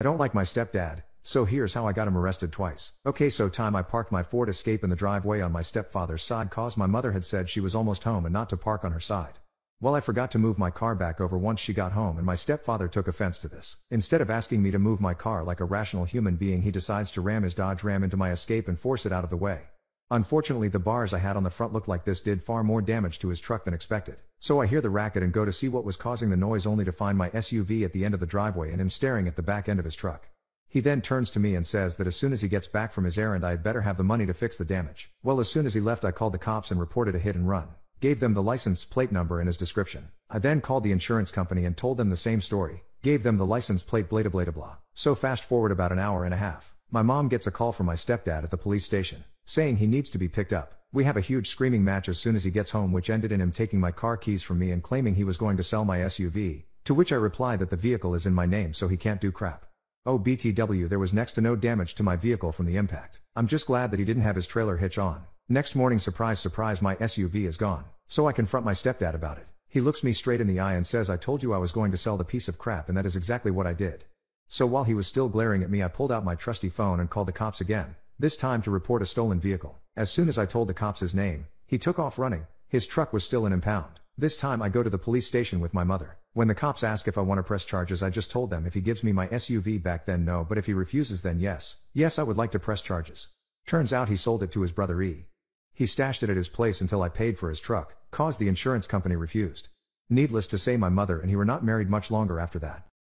I don't like my stepdad, so here's how I got him arrested twice. Okay, so time I parked my Ford Escape in the driveway on my stepfather's side cause my mother had said she was almost home and not to park on her side. Well, I forgot to move my car back over once she got home and my stepfather took offense to this. Instead of asking me to move my car like a rational human being, he decides to ram his Dodge Ram into my Escape and force it out of the way. Unfortunately, the bars I had on the front looked like this did far more damage to his truck than expected. So I hear the racket and go to see what was causing the noise only to find my SUV at the end of the driveway and him staring at the back end of his truck. He then turns to me and says that as soon as he gets back from his errand I had better have the money to fix the damage. Well as soon as he left I called the cops and reported a hit and run gave them the license plate number and his description. I then called the insurance company and told them the same story, gave them the license plate blah blah blah. So fast forward about an hour and a half. My mom gets a call from my stepdad at the police station, saying he needs to be picked up. We have a huge screaming match as soon as he gets home which ended in him taking my car keys from me and claiming he was going to sell my SUV, to which I reply that the vehicle is in my name so he can't do crap. Oh BTW there was next to no damage to my vehicle from the impact. I'm just glad that he didn't have his trailer hitch on. Next morning surprise surprise my SUV is gone. So I confront my stepdad about it. He looks me straight in the eye and says I told you I was going to sell the piece of crap and that is exactly what I did. So while he was still glaring at me I pulled out my trusty phone and called the cops again, this time to report a stolen vehicle. As soon as I told the cops his name, he took off running, his truck was still in impound. This time I go to the police station with my mother. When the cops ask if I want to press charges I just told them if he gives me my SUV back then no but if he refuses then yes, yes I would like to press charges. Turns out he sold it to his brother E. He stashed it at his place until I paid for his truck, cause the insurance company refused. Needless to say my mother and he were not married much longer after that.